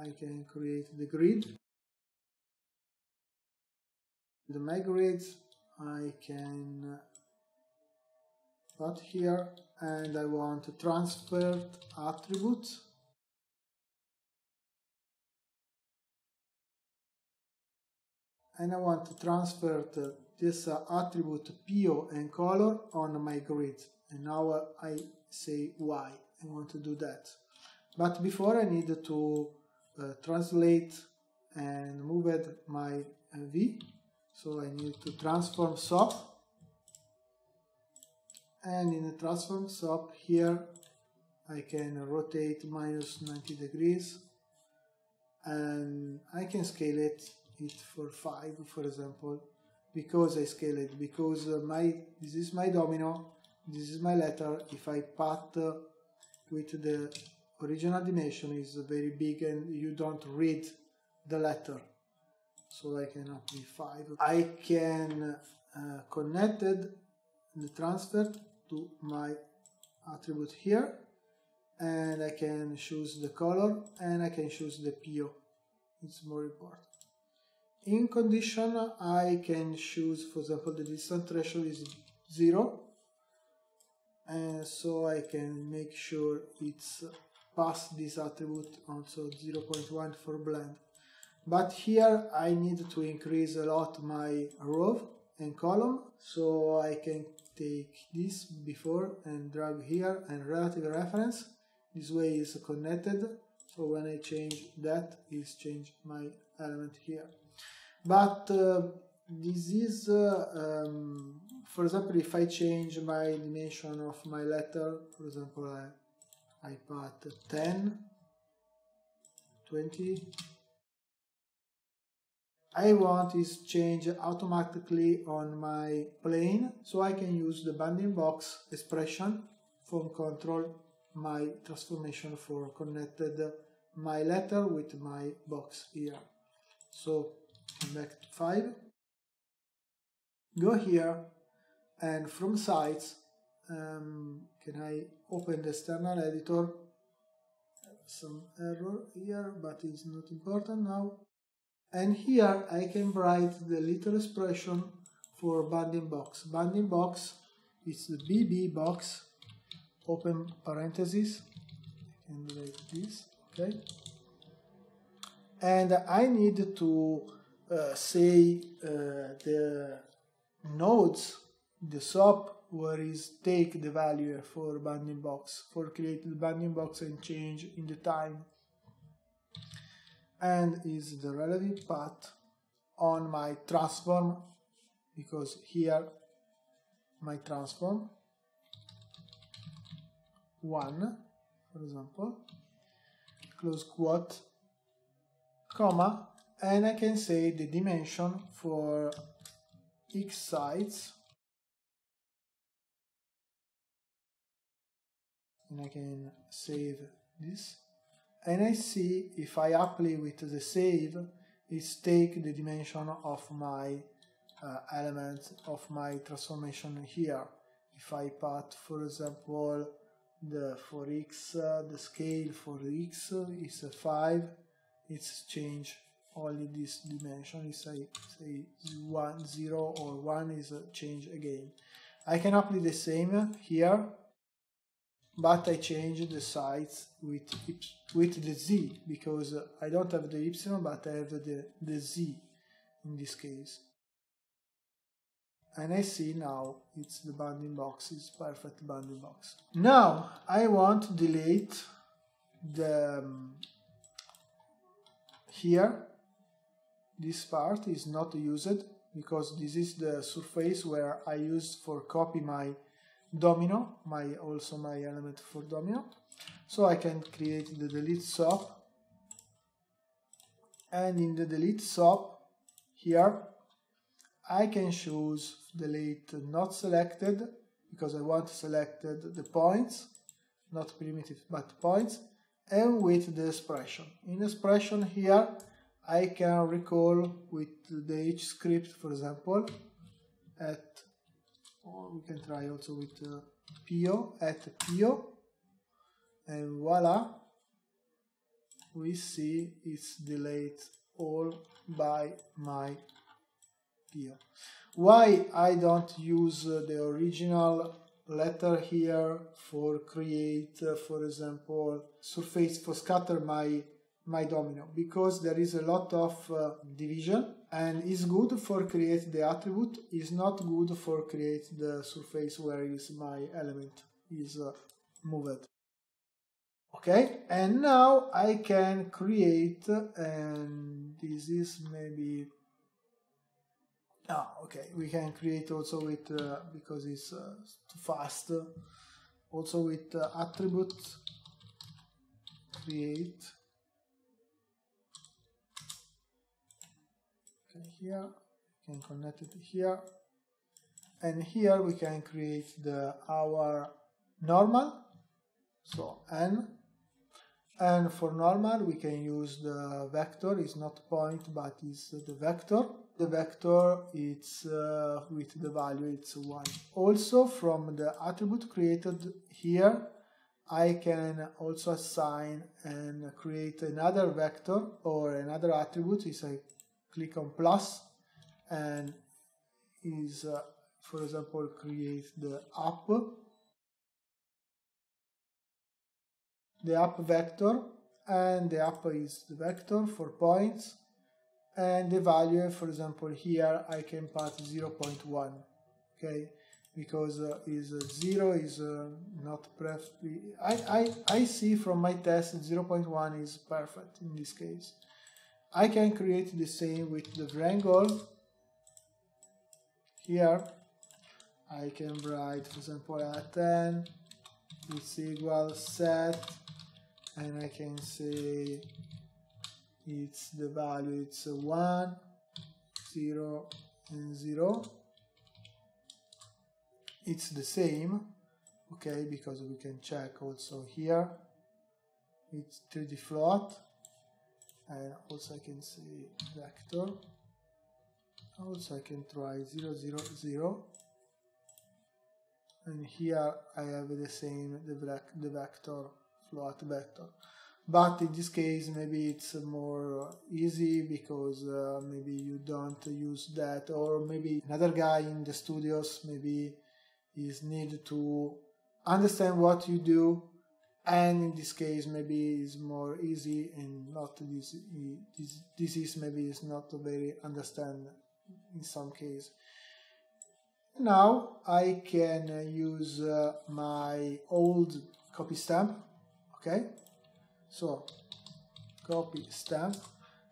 I can create the grid. The my grid I can put here and I want to transfer attributes. And I want to transfer this uh, attribute PO and color on my grid. And now uh, I say why I want to do that. But before I need to translate and move it my uh, V. So I need to transform SOP and in the transform SOP here I can rotate minus 90 degrees. And I can scale it it for 5 for example because I scale it because uh, my this is my domino this is my letter. If I pat uh, with the original dimension is very big and you don't read the letter. So I can apply 5 I can uh, connected the transfer to my attribute here and I can choose the color and I can choose the PO it's more important. In condition, I can choose, for example, the distance threshold is 0. And so I can make sure it's past this attribute also 0.1 for blend. But here I need to increase a lot my row and column. So I can take this before and drag here and relative reference. This way is connected. So when I change that, is change my element here but uh, this is uh, um, for example if I change my dimension of my letter for example I, I put 10 20 I want is change automatically on my plane so I can use the bounding box expression from control my transformation for connected my letter with my box here. So back to 5 go here and from sides um, can I open the external editor? Some error here but it's not important now. And here I can write the little expression for bounding box. Bounding box is the BB box. Open parentheses. Can write this okay. And I need to uh, say uh, the nodes, the SOP, where is take the value for bounding box, for create the bounding box and change in the time. And is the relative path on my transform, because here my transform 1, for example, close quote, comma, and I can say the dimension for x sides and I can save this. And I see if I apply with the save it's take the dimension of my uh, element of my transformation here. If I put for example the for x uh, the scale for x is 5 it's change only this dimension. Is say say one zero or one is change again. I can apply the same here but I change the size with with the z because I don't have the y but I have the, the z in this case. And I see now it's the bounding box is perfect bounding box. Now I want to delete the um, here. This part is not used because this is the surface where I used for copy my domino, my also my element for domino. So I can create the delete SOP and in the delete SOP here I can choose delete not selected because I want selected the points, not primitive but points, and with the expression. In expression here I can recall with the H script, for example, at, or we can try also with uh, PO, at pio. And voila, we see it's delayed all by my pio. Why I don't use uh, the original letter here for create, uh, for example, surface for scatter my my domino because there is a lot of uh, division and it's good for create the attribute is not good for create the surface where is my element is uh, moved okay and now I can create and this is maybe Ah, okay. We can create also with uh, because it's uh, too fast. Also with uh, attribute create. Here we can connect it here, and here we can create the our normal. So n, and for normal we can use the vector. It's not point, but it's the vector the vector it's uh, with the value it's 1. Also from the attribute created here I can also assign and create another vector or another attribute if I click on plus and is uh, for example create the up the up vector and the up is the vector for points and the value for example here I can pass 0.1 okay? Because uh, is uh, 0 is uh, not perfect I, I, I see from my test 0.1 is perfect in this case I can create the same with the wrangle here I can write for example at 10 it's equal set and I can say it's the value it's 1 0 and 0 it's the same okay because we can check also here. It's 3d float and also I can say vector. Also I can try 0 0 0 and here I have the same the, the vector float vector. But in this case maybe it's more easy because uh, maybe you don't use that. Or maybe another guy in the studios maybe is need to understand what you do and in this case maybe it's more easy and not this this, is maybe is not very understand in some case. Now I can use uh, my old copy stamp okay? So copy stamp.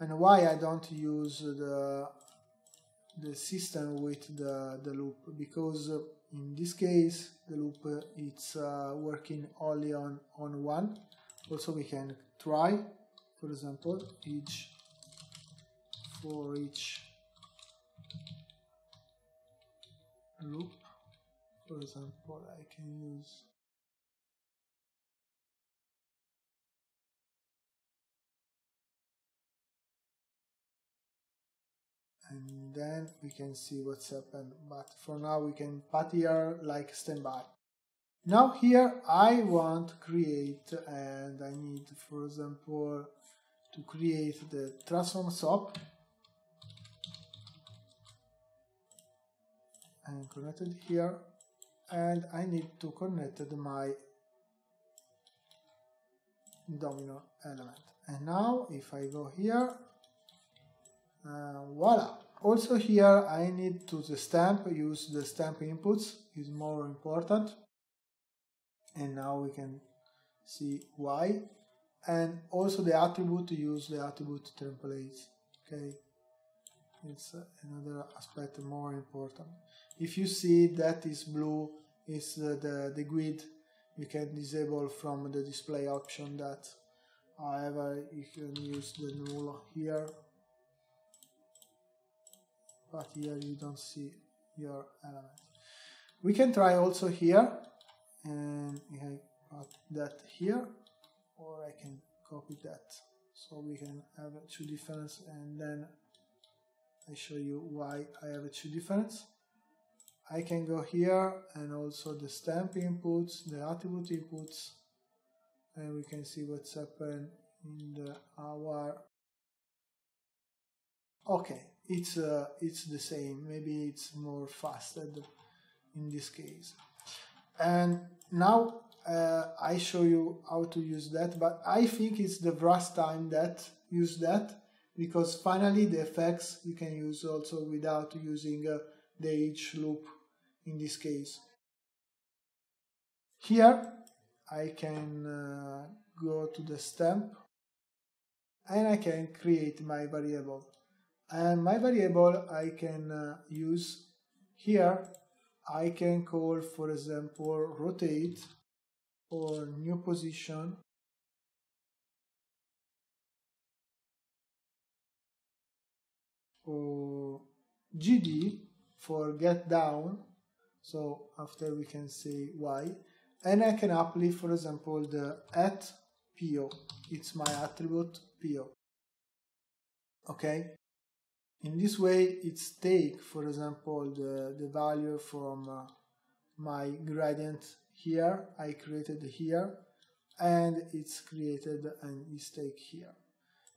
And why I don't use the the system with the, the loop? Because in this case the loop it's uh, working only on on one. Also we can try for example each for each loop. For example I can use and then we can see what's happened. But for now we can put here like standby now here I want to create and I need for example to create the transform SOP and connected here. And I need to connect my domino element. And now if I go here uh, voila also here I need to the stamp use the stamp inputs is more important. And now we can see why. And also the attribute to use the attribute templates okay? It's another aspect more important. If you see that is blue is the the grid you can disable from the display option that however you can use the null here but here you don't see your element. We can try also here, and I put that here, or I can copy that. So we can have two difference, and then I show you why I have a two difference. I can go here and also the stamp inputs, the attribute inputs, and we can see what's happened in the, hour. okay it's uh, it's the same. Maybe it's more faceted in this case. And now uh, I show you how to use that but I think it's the Vrastime that use that because finally the effects you can use also without using uh, the each loop in this case. Here I can uh, go to the stamp and I can create my variable and my variable I can uh, use here I can call for example rotate or new position. Or gd for get down. So after we can say y. And I can apply for example the at PO it's my attribute PO okay in this way it's take for example the, the value from uh, my gradient here I created here and it's created and is take here.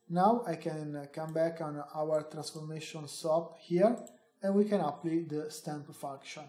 Now I can uh, come back on our transformation SOP here and we can apply the stamp function